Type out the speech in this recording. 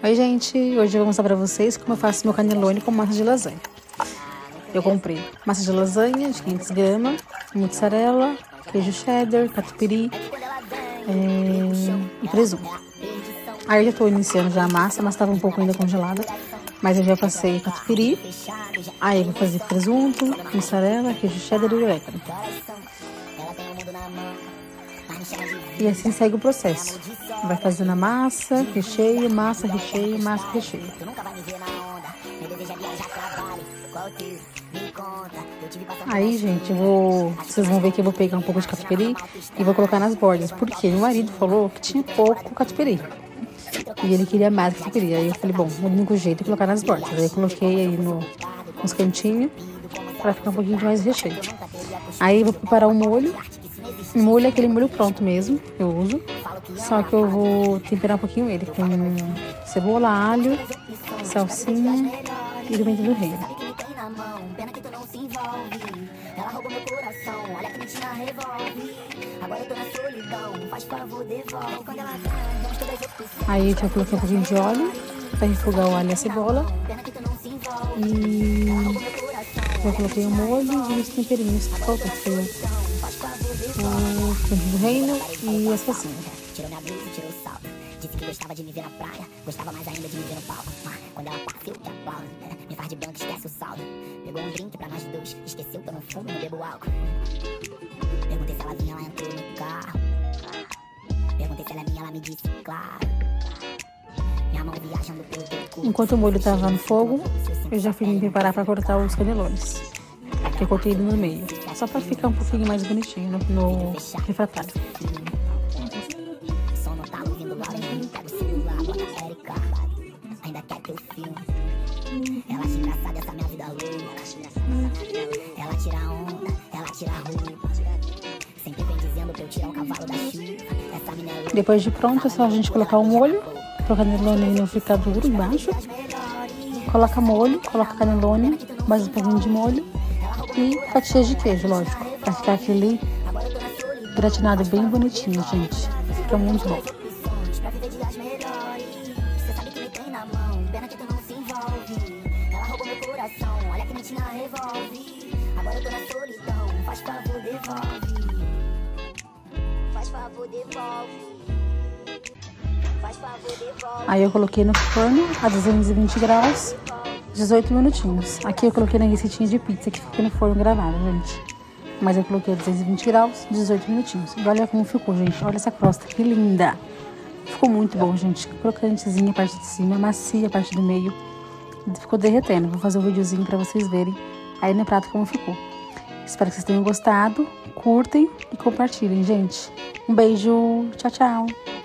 Oi, gente! Hoje eu vou mostrar pra vocês como eu faço meu canelone com massa de lasanha. Eu comprei massa de lasanha de 500 gramas, mozzarella, queijo cheddar, catupiry é, e presunto. Aí eu já tô iniciando já a massa, mas estava um pouco ainda congelada. Mas eu já passei catupiry, aí eu vou fazer presunto, mussarela, queijo cheddar e orégano. E assim segue o processo. Vai fazendo a massa, recheio, massa, recheio, massa, recheio. Aí, gente, eu vou. Vocês vão ver que eu vou pegar um pouco de catupiry e vou colocar nas bordas. Porque meu marido falou que tinha pouco catupiry. E ele queria mais catupiry. Aí eu falei, bom, o único jeito é colocar nas bordas. Aí eu coloquei aí no, nos cantinhos para ficar um pouquinho mais recheio. Aí eu vou preparar o molho. Molho é aquele molho pronto mesmo, eu uso. Só que eu vou temperar um pouquinho ele com cebola, alho, salsinha e pimenta do reino. Aí eu coloquei um pouquinho de óleo para refogar o alho e a cebola. E eu coloquei o molho e os temperinhos que faltam, que foi o reino e as salsinhas tirou minha blusa tirou o salto. Disse que gostava de me ver na praia, gostava mais ainda de me ver no palco. Quando ela passa, eu te aplaudo. Me faz de banco, esquece o saldo. Pegou um drink pra nós dois, esqueceu que eu não fumo, não bebo álcool. Perguntei se ela vinha, ela entrou no carro. Perguntei se ela é minha, ela me disse, claro. Enquanto o molho tava no fogo, eu já fui me preparar pra cortar os canelones. Que eu cortei no meio. Só pra ficar um pouquinho mais bonitinho no, no refratário. Depois de pronto, é só a gente colocar o molho. Pro canelone não ficar duro embaixo. Coloca molho, coloca canelone, mais um pouquinho de molho. E fatias de queijo, lógico. Pra ficar aquele gratinado bem bonitinho, gente. Fica muito bom. Aí eu coloquei no forno a 220 graus, 18 minutinhos. Aqui eu coloquei na receitinha de pizza que fica no forno gravado, gente. Mas eu coloquei a 220 graus, 18 minutinhos. E olha como ficou, gente. Olha essa crosta, que linda. Ficou muito bom, gente. Crocantezinha a parte de cima, macia a parte do meio. Ficou derretendo. Vou fazer um videozinho pra vocês verem aí no prato como ficou. Espero que vocês tenham gostado, curtem e compartilhem, gente. Um beijo, tchau, tchau!